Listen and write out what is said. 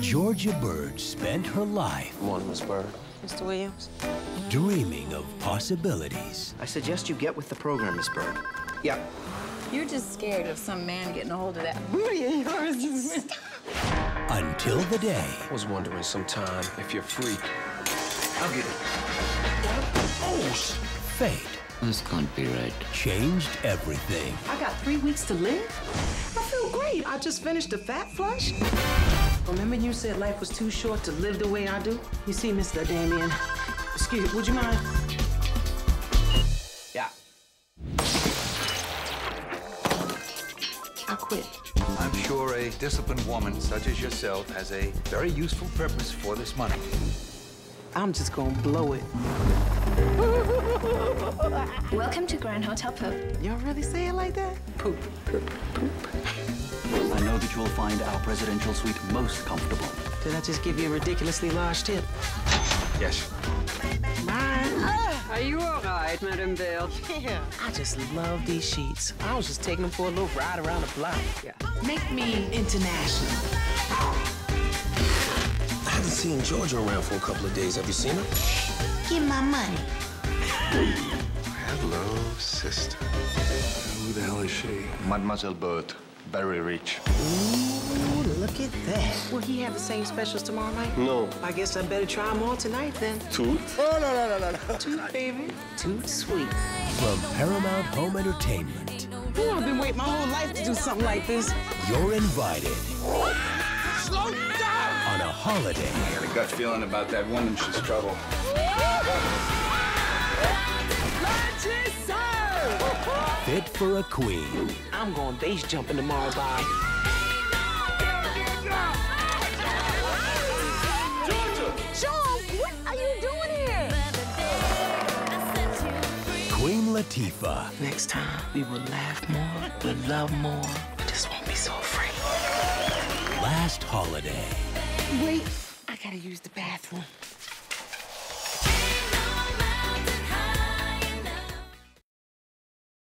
Georgia Byrd spent her life Morning, Miss Byrd. Mr. Williams? dreaming of possibilities I suggest you get with the program, Miss Byrd. Yeah. You're just scared of some man getting a hold of that booty of yours. until the day I was wondering sometime if you're free. I'll get it. Oh, fate This can't be right. changed everything. I got three weeks to live? I feel great. I just finished a fat flush. Remember you said life was too short to live the way I do? You see, Mr. Damien. Excuse me, would you mind? Yeah. I quit. I'm sure a disciplined woman such as yourself has a very useful purpose for this money. I'm just gonna blow it. Welcome to Grand Hotel Pupp. Y'all really say it like that? Poop, poop, poop. I know that you will find our presidential suite most comfortable. Did I just give you a ridiculously large tip? Yes. Mine. Ah, are you all right, Madame Belle? Yeah. I just love these sheets. I was just taking them for a little ride around the block. Yeah. Make me international. I haven't seen Georgia around for a couple of days. Have you seen her? Give my money. Hello, sister. Who the hell is she? Mademoiselle Byrd. Very rich. Ooh, look at that. Will he have the same specials tomorrow night? No. I guess I better try them all tonight then. Toot? Oh, no, no, no, no, no. Toot, baby. Toot sweet. From Paramount Home Entertainment, Ooh, I've been waiting my whole life to do something like this. you're invited Slow down! On a holiday I got a gut feeling about that woman. She's trouble. fit for a queen. I'm going base jumping tomorrow, Bob. Sean, what are you doing here? Queen Latifah, Next time, we will laugh more, we'll love more. We just won't be so afraid. last holiday. Wait, I gotta use the bathroom.